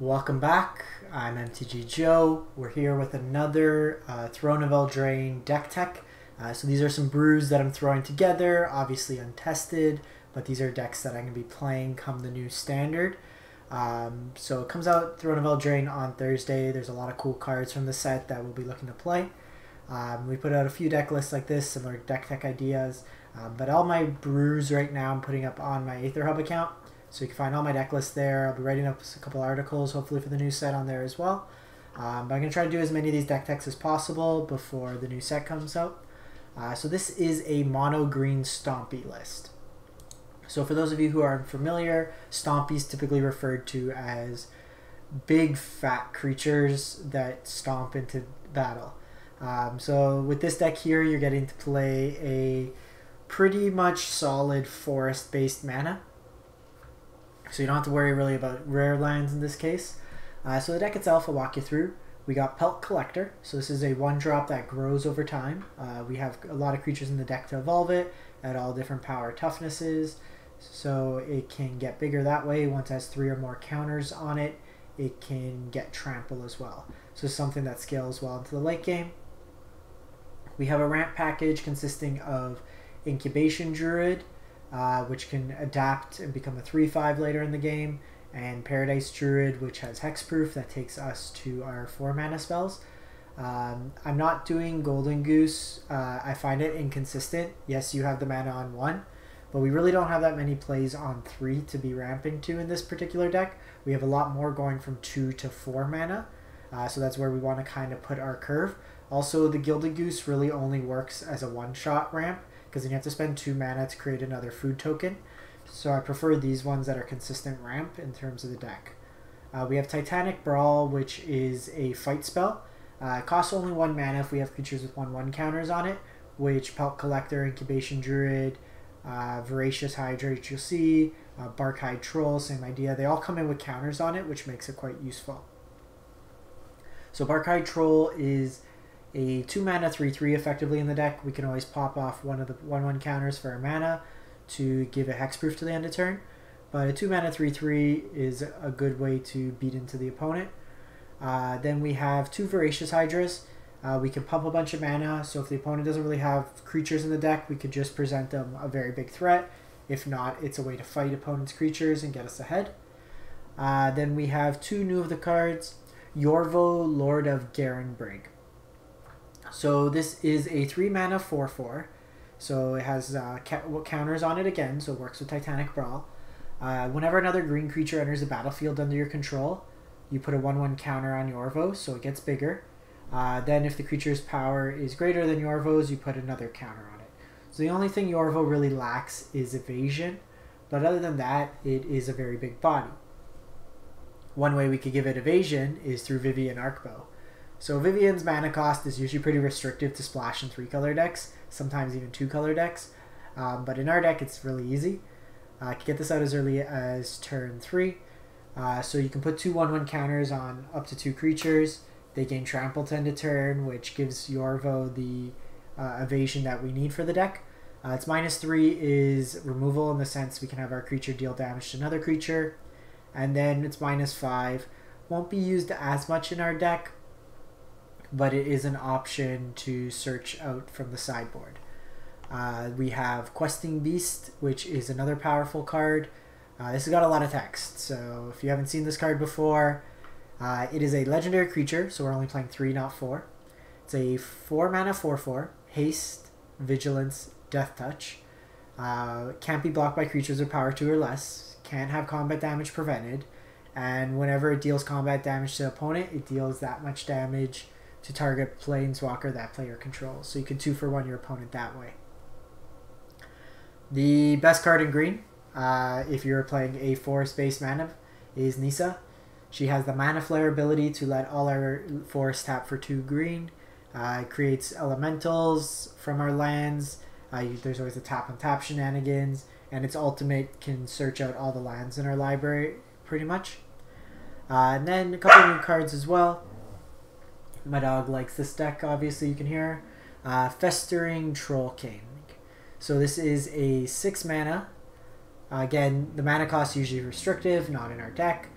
Welcome back. I'm MTG Joe. We're here with another uh, Throne of Eldraine deck tech. Uh, so these are some brews that I'm throwing together, obviously untested, but these are decks that I'm going to be playing come the new standard. Um, so it comes out Throne of Eldraine on Thursday. There's a lot of cool cards from the set that we'll be looking to play. Um, we put out a few deck lists like this, similar deck tech ideas. Um, but all my brews right now I'm putting up on my AetherHub account. So you can find all my deck lists there. I'll be writing up a couple articles, hopefully for the new set on there as well. Um, but I'm going to try to do as many of these deck techs as possible before the new set comes out. Uh, so this is a mono green Stompy list. So for those of you who aren't familiar, Stompy is typically referred to as big fat creatures that stomp into battle. Um, so with this deck here, you're getting to play a pretty much solid forest-based mana so you don't have to worry really about rare lands in this case. Uh, so the deck itself, I'll walk you through. We got Pelt Collector, so this is a one drop that grows over time. Uh, we have a lot of creatures in the deck to evolve it at all different power toughnesses, so it can get bigger that way. Once it has three or more counters on it, it can get Trample as well. So something that scales well into the late game. We have a ramp package consisting of Incubation Druid, uh, which can adapt and become a 3 5 later in the game, and Paradise Druid, which has Hexproof that takes us to our 4 mana spells. Um, I'm not doing Golden Goose. Uh, I find it inconsistent. Yes, you have the mana on 1, but we really don't have that many plays on 3 to be ramping to in this particular deck. We have a lot more going from 2 to 4 mana, uh, so that's where we want to kind of put our curve. Also, the Gilded Goose really only works as a one shot ramp, because then you have to spend two mana to create another food token. So I prefer these ones that are consistent ramp in terms of the deck. Uh, we have Titanic Brawl, which is a fight spell. Uh, it costs only one mana if we have creatures with 1 1 counters on it, which Pelt Collector, Incubation Druid, uh, Voracious Hydra, HLC, uh, Barkhide Troll, same idea. They all come in with counters on it, which makes it quite useful. So Barkhide Troll is a 2 mana 3 3 effectively in the deck. We can always pop off one of the 1 1 counters for our mana to give a hexproof to the end of turn. But a 2 mana 3 3 is a good way to beat into the opponent. Uh, then we have two Voracious Hydras. Uh, we can pump a bunch of mana, so if the opponent doesn't really have creatures in the deck, we could just present them a very big threat. If not, it's a way to fight opponent's creatures and get us ahead. Uh, then we have two new of the cards Yorvo, Lord of Garenbrig. So this is a 3 mana 4 4. So it has uh, counters on it again, so it works with Titanic Brawl. Uh, whenever another green creature enters the battlefield under your control, you put a 1 1 counter on Yorvo, so it gets bigger. Uh, then, if the creature's power is greater than Yorvo's, you put another counter on it. So the only thing Yorvo really lacks is evasion, but other than that, it is a very big body. One way we could give it evasion is through Vivien Arkbow. So Vivien's mana cost is usually pretty restrictive to splash and three color decks, sometimes even two color decks. Um, but in our deck, it's really easy. Uh, I can get this out as early as turn three. Uh, so you can put two 1 1 counters on up to two creatures. They gain trample to end a turn, which gives Yorvo the uh, evasion that we need for the deck. Uh, its minus three is removal in the sense we can have our creature deal damage to another creature. And then it's minus five. Won't be used as much in our deck, but it is an option to search out from the sideboard. Uh, we have Questing Beast, which is another powerful card. Uh, this has got a lot of text, so if you haven't seen this card before, uh, it is a legendary creature, so we're only playing three, not four. It's a four mana, four four, haste, vigilance, death touch. Uh, can't be blocked by creatures with power two or less. Can't have combat damage prevented, and whenever it deals combat damage to opponent, it deals that much damage to target planeswalker that player controls. So you can two for one your opponent that way. The best card in green, uh, if you're playing a forest based mana, is Nissa. She has the Mana Flare ability to let all our forests tap for two green. Uh, it creates elementals from our lands. Uh, there's always a tap and tap shenanigans, and its ultimate can search out all the lands in our library pretty much. Uh, and then a couple new cards as well. My dog likes this deck, obviously, you can hear. Uh, Feasting Troll King. So this is a 6 mana. Uh, again, the mana cost is usually restrictive, not in our deck.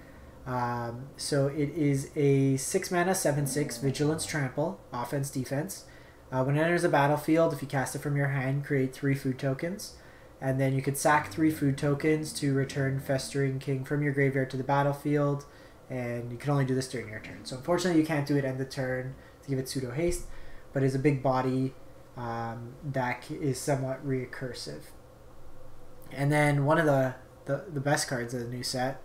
Um, so it is a 6 mana 7 6 Vigilance Trample, offense, defense. Uh, when it enters the battlefield, if you cast it from your hand, create 3 food tokens. And then you could sack 3 food tokens to return Feasting King from your graveyard to the battlefield. And you can only do this during your turn. So unfortunately, you can't do it end the turn to give it pseudo haste, but it's a big body um, that is somewhat recursive. And then one of the, the, the best cards of the new set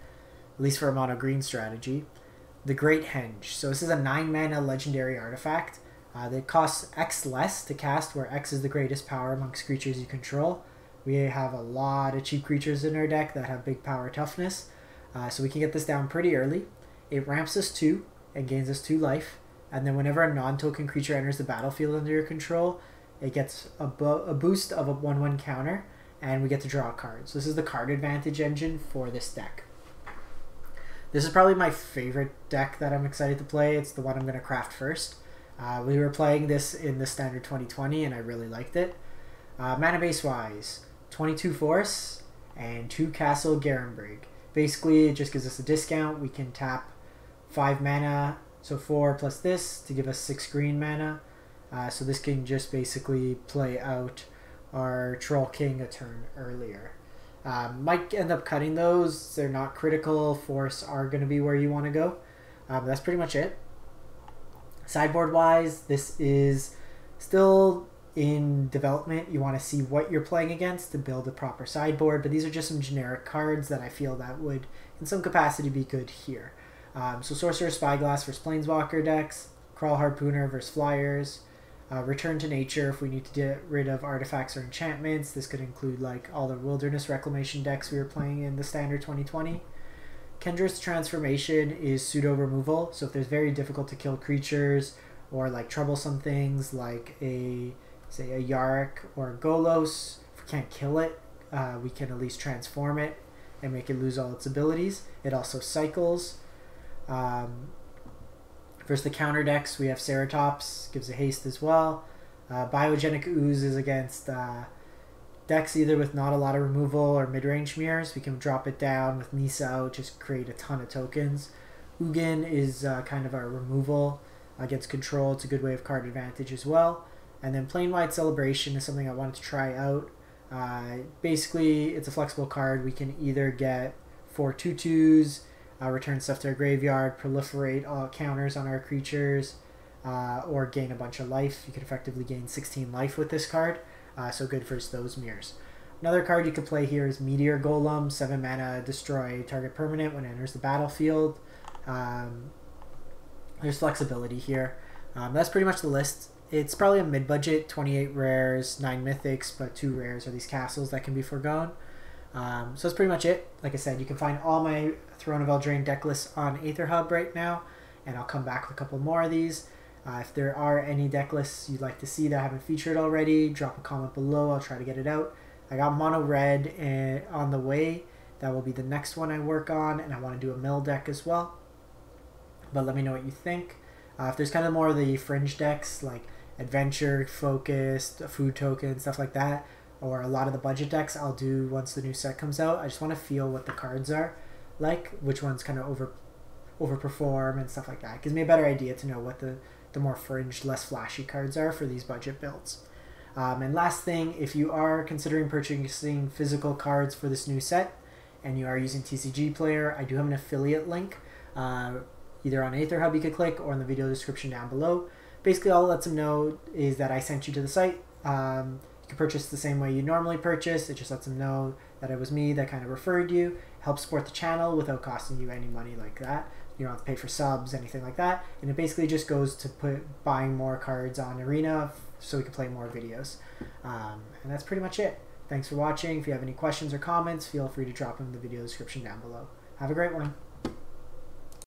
at least for a mono green strategy. The Great Henge. So this is a 9 mana legendary artifact uh, that costs X less to cast, where X is the greatest power amongst creatures you control. We have a lot of cheap creatures in our deck that have big power toughness, uh, so we can get this down pretty early. It ramps us 2 and gains us 2 life, and then whenever a non token creature enters the battlefield under your control, it gets a, bo- a boost of a 1 1 counter, and we get to draw a card. So this is the card advantage engine for this deck. This is probably my favorite deck that I'm excited to play. It's the one I'm going to craft first. Uh, we were playing this in the standard 2020 and I really liked it. Uh, mana base wise, 22 Force and 2 Castle Garenbrig. Basically, it just gives us a discount. We can tap 5 mana, so 4 plus this to give us 6 green mana. Uh, so this can just basically play out our Troll King a turn earlier. Um, might end up cutting those. They're not critical. Force are going to be where you want to go. Um, that's pretty much it. Sideboard wise, this is still in development. You want to see what you're playing against to build a proper sideboard, but these are just some generic cards that I feel that would, in some capacity, be good here. Um, so Sorcerous Spyglass versus Planeswalker decks, Kraul Harpooner versus Flyers, uh, return to nature if we need to get rid of artifacts or enchantments. This could include like all the wilderness reclamation decks we were playing in the standard 2020. Kenrith's transformation is pseudo removal, so if there's very difficult to kill creatures or like troublesome things like a say a Yarok or a Golos, if we can't kill it, uh, we can at least transform it and make it lose all its abilities. It also cycles. Um, Versus the counter decks, we have Ceratops, gives a haste as well. Uh, Biogenic Ooze is against uh, decks either with not a lot of removal or mid-range mirrors. We can drop it down with Nissa out, just create a ton of tokens. Ugin is uh, kind of our removal against control. It's a good way of card advantage as well. And then Planewide Celebration is something I wanted to try out. Uh, basically, it's a flexible card. We can either get four tutus, uh, return stuff to our graveyard, proliferate all counters on our creatures, uh, or gain a bunch of life. You could effectively gain 16 life with this card, uh, so good for those mirrors. Another card you could play here is Meteor Golem, 7 mana, destroy target permanent when it enters the battlefield. Um, there's flexibility here. Um, that's pretty much the list. It's probably a mid budget 28 rares, 9 mythics, but 2 rares are these castles that can be foregone. Um, so that's pretty much it. Like I said, you can find all my Throne of Eldraine deck lists on AetherHub right now, and I'll come back with a couple more of these. Uh, if there are any deck lists you'd like to see that I haven't featured already, drop a comment below. I'll try to get it out. I got Mono Red and, on the way. That will be the next one I work on, and I want to do a mill deck as well. But let me know what you think. Uh, if there's kind of more of the fringe decks, like adventure focused, food token, stuff like that, or a lot of the budget decks I'll do once the new set comes out. I just want to feel what the cards are like, which ones kind of over overperform and stuff like that. It gives me a better idea to know what the the more fringe, less flashy cards are for these budget builds. Um, and last thing, if you are considering purchasing physical cards for this new set and you are using TCGPlayer, I do have an affiliate link. Uh, either on AetherHub you could click or in the video description down below. Basically, all it lets them know is that I sent you to the site. Um, can purchase the same way you normally purchase. It just lets them know that it was me that kind of referred you. Help support the channel without costing you any money like that. You don't have to pay for subs, anything like that. And it basically just goes to put buying more cards on Arena so we can play more videos. Um, and that's pretty much it. Thanks for watching. If you have any questions or comments, feel free to drop them in the video description down below. Have a great one.